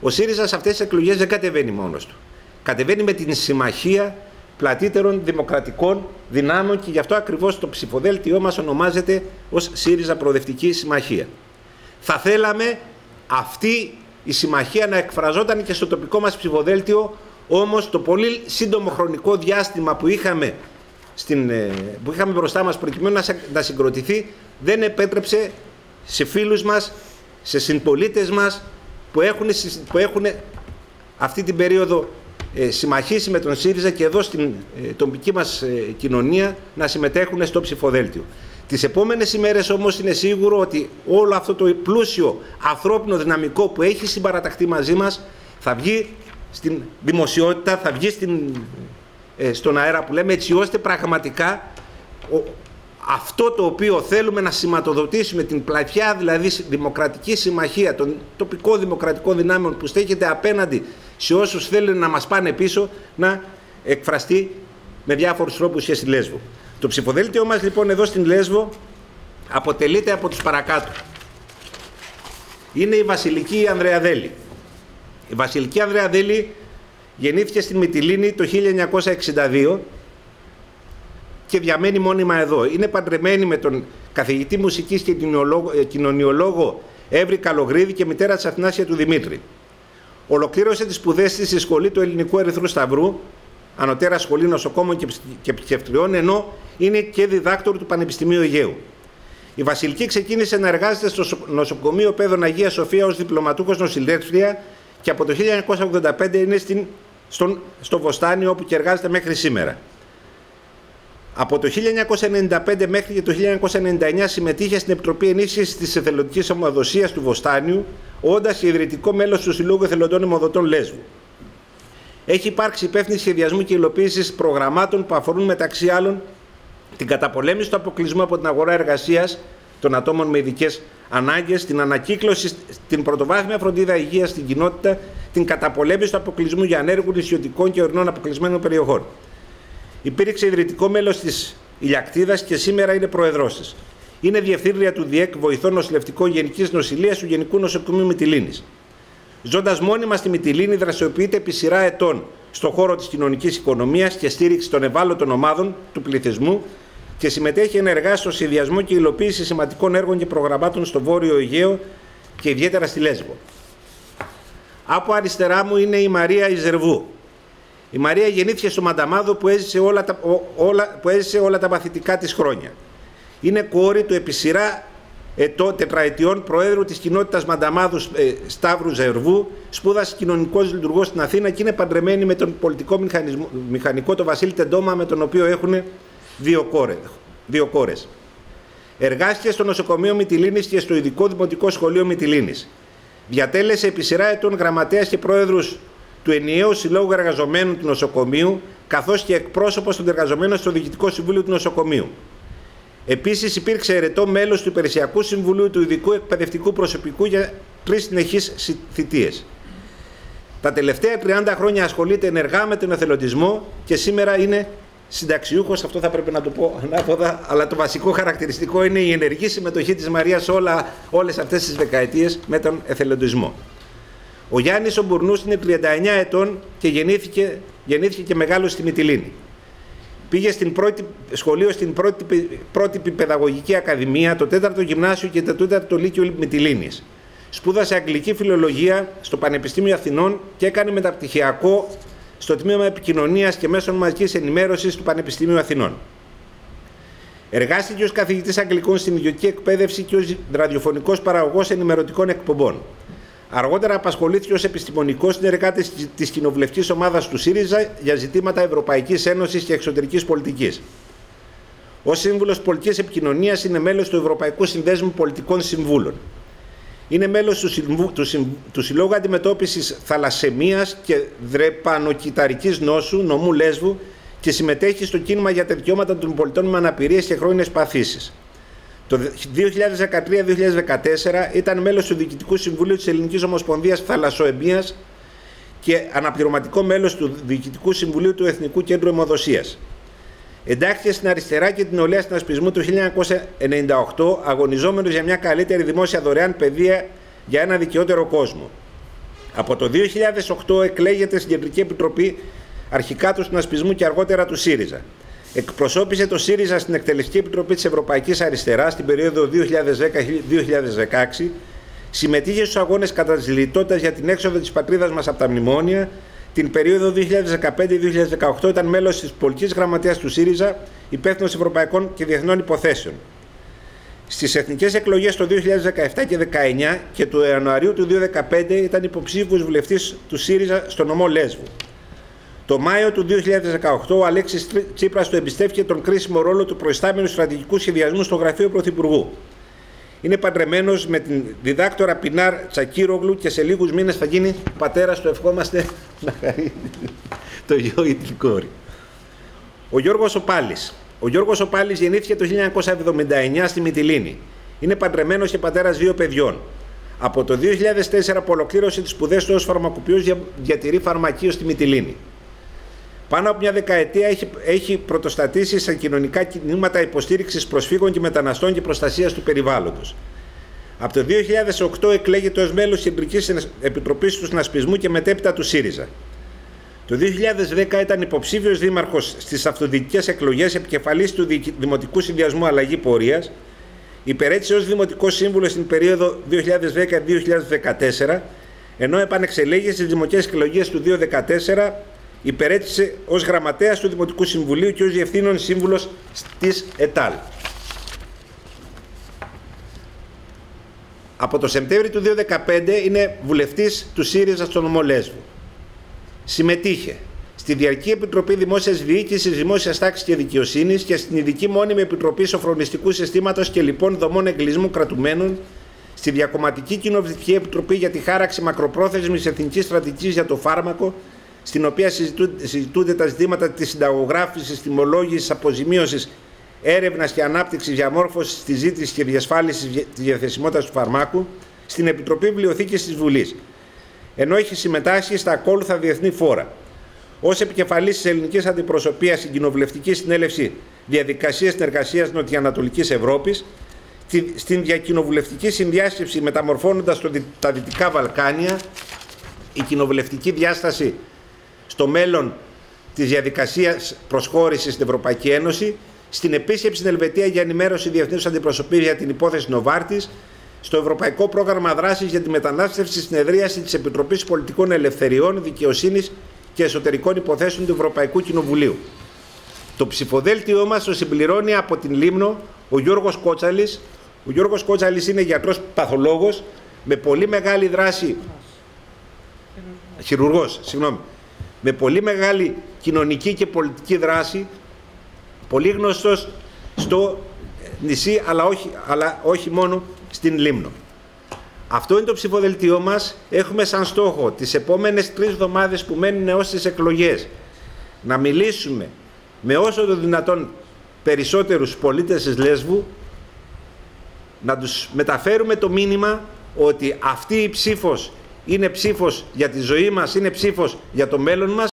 Ο ΣΥΡΙΖΑ σε αυτές τις εκλογές δεν κατεβαίνει μόνος του. Κατεβαίνει με την συμμαχία πλατύτερων δημοκρατικών δυνάμεων και γι' αυτό ακριβώς το ψηφοδέλτιό μας ονομάζεται ως ΣΥΡΙΖΑ Προοδευτική Συμμαχία. Θα θέλαμε αυτή η συμμαχία να εκφραζόταν και στο τοπικό μας ψηφοδέλτιο, όμως το πολύ σύντομο χρονικό διάστημα που είχαμε, στην, ε, που είχαμε μπροστά μας προκειμένου να συγκροτηθεί, δεν επέτρεψε σε φίλους μας, σε συμπολίτες μας που έχουν, που έχουν αυτή την περίοδο ε, συμμαχήσει με τον ΣΥΡΙΖΑ και εδώ στην ε, τοπική μας ε, κοινωνία να συμμετέχουν στο ψηφοδέλτιο. Τις επόμενες ημέρες όμως είναι σίγουρο ότι όλο αυτό το πλούσιο ανθρώπινο δυναμικό που έχει συμπαραταχτεί μαζί μας θα βγει στην δημοσιότητα, θα βγει στην, ε, στον αέρα που λέμε έτσι ώστε πραγματικά αυτό το οποίο θέλουμε να σηματοδοτήσουμε την πλατιά δηλαδή δημοκρατική συμμαχία των τοπικών δημοκρατικών δυνάμεων που στέκεται απέναντι σε όσους θέλουν να μας πάνε πίσω να εκφραστεί με διάφορους τρόπους και στη Λέσβο. Το ψηφοδέλτιό μας λοιπόν εδώ στην Λέσβο αποτελείται από τους παρακάτω. Είναι η Βασιλική Ανδρεαδέλη. Η Βασιλική Ανδρεαδέλη γεννήθηκε στην Μυτιλίνη το 1962 και διαμένει μόνιμα εδώ. Είναι παντρεμένη με τον καθηγητή μουσικής και ε, κοινωνιολόγο Εύρη Καλογρίδη και μητέρα της Αθηνάσια του Δημήτρη. Ολοκλήρωσε τις σπουδές της στη σχολή του Ελληνικού Ερυθρού Σταυρού ανωτέρα σχολή νοσοκόμων και ψυχιατριών, ενώ είναι και διδάκτορ του Πανεπιστημίου Αιγαίου. Η Βασιλική ξεκίνησε να εργάζεται στο νοσοκομείο Πέδων Αγίας Σοφία ως διπλωματούχος νοσηλεύτρια και από το 1985 είναι στην, στον, στο Βοστάνιο όπου και εργάζεται μέχρι σήμερα. Από το 1995 μέχρι και το 1999 συμμετείχε στην Επιτροπή Ενίσχυσης της Εθελοντικής Ομοδοσία του Βοστάνιου, όντας ιδρυτικό μέλος του Συλλόγου Εθελοντών Ομοδοτών Λέσβου έχει υπάρξει υπεύθυνη σχεδιασμού και υλοποίησης προγραμμάτων που αφορούν μεταξύ άλλων την καταπολέμηση του αποκλεισμού από την αγορά εργασίας των ατόμων με ειδικές ανάγκες, την ανακύκλωση, την πρωτοβάθμια φροντίδα υγείας στην κοινότητα, την καταπολέμηση του αποκλεισμού για ανέργους νησιωτικών και ορεινών αποκλεισμένων περιοχών. Υπήρξε ιδρυτικό μέλος της Ηλιακτίδα και σήμερα είναι πρόεδρός της. Είναι διευθύντρια του ΔΙΕΚ Βοηθών Νοσηλευτικών Γενικής Νοσηλείας του Γενικού Νοσοκομείου Μητυλίνη. Ζώντας μόνιμα στη Μυτιλίνη, δραστηριοποιείται επί σειρά ετών στον χώρο της κοινωνικής οικονομίας και στήριξη των ευάλωτων ομάδων του πληθυσμού και συμμετέχει ενεργά στο σχεδιασμό και υλοποίηση σημαντικών έργων και προγραμμάτων στο Βόρειο Αιγαίο και ιδιαίτερα στη Λέσβο. Από αριστερά μου είναι η Μαρία Ιζερβού. Η Μαρία γεννήθηκε στο Μανταμάδο που έζησε όλα τα, όλα, που έζησε όλα τα μαθητικά της χρόνια. Είναι κόρη του επί σειρά ετώ, τετραετιών Προέδρου της κοινότητας Μανταμάδους ε, Σταύρου Ζερβού, σπούδασε κοινωνικός λειτουργός στην Αθήνα και είναι παντρεμένη με τον πολιτικό μηχανικό τον Βασίλη Τεντόμα με τον οποίο έχουν δύο, κόρες, δύο κόρες. Εργάστηκε στο νοσοκομείο Μητυλίνης και στο ειδικό δημοτικό σχολείο Μητυλίνης. Διατέλεσε επί σειρά ετών γραμματέας και πρόεδρος του ενιαίου συλλόγου εργαζομένων του νοσοκομείου, καθώς και εκπρόσωπος των εργαζομένων στο Διοικητικό Συμβούλιο του Νοσοκομείου. Επίσης, υπήρξε ερετό μέλος του Υπηρεσιακού Συμβουλίου του Ειδικού Εκπαιδευτικού Προσωπικού για τρεις συνεχείς θητείες. Τα τελευταία 30 χρόνια ασχολείται ενεργά με τον εθελοντισμό και σήμερα είναι συνταξιούχος. Αυτό θα πρέπει να το πω ανάποδα, αλλά το βασικό χαρακτηριστικό είναι η ενεργή συμμετοχή της Μαρίας όλες αυτές τις δεκαετίες με τον εθελοντισμό. Ο Γιάννης Ομπουρνούς είναι 39 ετών και γεννήθηκε, γεννήθηκε και μεγάλος στη Μυτιλίνη. Πήγε στην πρώτη, σχολείο στην πρώτη, πρώτη παιδαγωγική ακαδημία, το 4ο γυμνάσιο και το 4ο λύκειο Μυτιλίνης. Σπούδασε αγγλική φιλολογία στο Πανεπιστήμιο Αθηνών και έκανε μεταπτυχιακό στο Τμήμα Επικοινωνίας και Μέσων Μαζικής Ενημέρωσης του Πανεπιστήμιου Αθηνών. Εργάστηκε ως καθηγητής Αγγλικών στην ιδιωτική εκπαίδευση και ως ραδιοφωνικός παραγωγός ενημερωτικών εκπομπών. Αργότερα απασχολήθηκε ως επιστημονικός συνεργάτης τη κοινοβουλευτικής ομάδας του ΣΥΡΙΖΑ για ζητήματα Ευρωπαϊκής Ένωσης και εξωτερικής πολιτικής. Ω σύμβουλος πολιτικής επικοινωνίας είναι μέλος του Ευρωπαϊκού Συνδέσμου Πολιτικών Συμβούλων. Είναι μέλος του, του, του Συλλόγου Αντιμετώπισης Θαλασσεμίας και Δρεπανοκυταρικής Νόσου, νομού Λέσβου και συμμετέχει στο κίνημα για τα δικαιώματα των πολιτών με αναπηρίες και χρόνιε παθήσει. Το 2013-2014 ήταν μέλος του Διοικητικού Συμβουλίου της Ελληνικής Ομοσπονδίας Θαλασσοεμπίας και αναπληρωματικό μέλος του Διοικητικού Συμβουλίου του Εθνικού Κέντρου Αιμοδοσίας. Εντάχθηκε στην αριστερά και την ολέα συνασπισμού το 1998, αγωνιζόμενος για μια καλύτερη δημόσια δωρεάν παιδεία για ένα δικαιότερο κόσμο. Από το 2008 εκλέγεται στην Κεντρική Επιτροπή αρχικά του συνασπισμού και αργότερα του ΣΥΡΙΖΑ. Εκπροσώπησε το ΣΥΡΙΖΑ στην Εκτελεστική Επιτροπή της Ευρωπαϊκής Αριστεράς στην περίοδο 2010-2016, συμμετείχε στους αγώνες κατά της λιτότητας για την έξοδο της πατρίδας μας από τα μνημόνια, την περίοδο 2015-2018 ήταν μέλος της πολιτικής γραμματείας του ΣΥΡΙΖΑ, υπεύθυνος ευρωπαϊκών και διεθνών υποθέσεων. Στις εθνικές εκλογές το 2017 και 2019 και του Ιανουαρίου του 2015 ήταν υποψήφιος βουλευτής του ΣΥΡΙΖΑ στο νομό Λέσβου. Το Μάιο του 2018 ο Αλέξης Τσίπρας του εμπιστεύτηκε τον κρίσιμο ρόλο του προϊστάμενου στρατηγικού σχεδιασμού στο γραφείο Πρωθυπουργού. Είναι παντρεμένος με την διδάκτορα Πινάρ Τσακύρογλου και σε λίγους μήνες θα γίνει πατέρας του. Ευχόμαστε να χαρεί το γιο ή την κόρη. Ο Γιώργος Οπάλης. Ο Γιώργος Οπάλης γεννήθηκε το 1979 στη Μυτιλίνη. Είναι παντρεμένος και πατέρας δύο παιδιών. Από το 2004 απολοκλήρωσε τις σπουδές του ως φαρμακοποιός διατηρεί φαρμακείο στη Μυτιλίνη. Πάνω από μια δεκαετία έχει, έχει πρωτοστατήσει σε κοινωνικά κινήματα υποστήριξης προσφύγων και μεταναστών και προστασίας του περιβάλλοντος. Από το 2008 εκλέγεται ως μέλος της Κεντρικής Επιτροπής του Συνασπισμού και μετέπειτα του ΣΥΡΙΖΑ. Το 2010 ήταν υποψήφιος δήμαρχος στις αυτοδιοικητικές εκλογές, επικεφαλής του Δημοτικού Συνδυασμού Αλλαγή Πορείας, υπερέτησε ως Δημοτικός Σύμβουλος στην περίοδο 2010-2014, ενώ επανεξελέγει στις δημοτικές εκλογές του 2014 υπερέτησε ως γραμματέας του Δημοτικού Συμβουλίου και ως διευθύνων σύμβουλος της ΕΤΑΛ. Από το Σεπτέμβριο του 2015 είναι βουλευτής του ΣΥΡΙΖΑ στον νομό Λέσβου. Συμμετείχε στη Διαρκή Επιτροπή Δημόσιας Διοίκησης, Δημόσιας Τάξης και Δικαιοσύνης και στην Ειδική Μόνιμη Επιτροπή Σοφρονιστικού Συστήματος και λοιπόν δομών εγκλισμού κρατουμένων, στη Διακομματική Κοινοβουλευτική Επιτροπή για τη χάραξη μακροπρόθεσμης εθνικής στρατηγικής για το φάρμακο στην οποία συζητούνται τα ζητήματα της συνταγογράφησης, τιμολόγησης, αποζημίωσης, έρευνας και ανάπτυξης διαμόρφωσης της ζήτησης και διασφάλισης της διαθεσιμότητας του φαρμάκου, στην Επιτροπή Βιβλιοθήκης της Βουλής, ενώ έχει συμμετάσχει στα ακόλουθα διεθνή φόρα. Ω επικεφαλής της ελληνικής αντιπροσωπείας στην κοινοβουλευτική συνέλευση Διαδικασίας Συνεργασίας Νοτιοανατολικής Ευρώπης, στην διακοινοβουλευτική συνδιάσκεψη μεταμορφώνοντας τα Δυτικά Βαλκάνια, η κοινοβουλευτική διάσταση στο μέλλον της διαδικασίας προσχώρησης στην Ευρωπαϊκή Ένωση, στην επίσκεψη στην Ελβετία για ενημέρωση διεθνούς αντιπροσωπή για την υπόθεση Νοβάρτης, στο Ευρωπαϊκό Πρόγραμμα Δράσης για τη Μετανάστευση στην Εδρίαση της Επιτροπής Πολιτικών Ελευθεριών, Δικαιοσύνης και Εσωτερικών Υποθέσεων του Ευρωπαϊκού Κοινοβουλίου. Το ψηφοδέλτιό μας το συμπληρώνει από την Λίμνο ο Γιώργος Κότσαλης. Ο Γιώργος Κότσαλης είναι γιατρός παθολόγος με πολύ μεγάλη δράση. Χειρουργός, συγγνώμη με πολύ μεγάλη κοινωνική και πολιτική δράση, πολύ γνωστός στο νησί, αλλά όχι, αλλά όχι μόνο στην Λίμνο. Αυτό είναι το ψηφοδελτίο μας. Έχουμε σαν στόχο τις επόμενες τρεις εβδομάδες που μένουν έως τις εκλογές να μιλήσουμε με όσο το δυνατόν περισσότερους πολίτες της Λέσβου να τους μεταφέρουμε το μήνυμα ότι αυτή η ψήφος είναι ψήφος για τη ζωή μας, είναι ψήφος για το μέλλον μας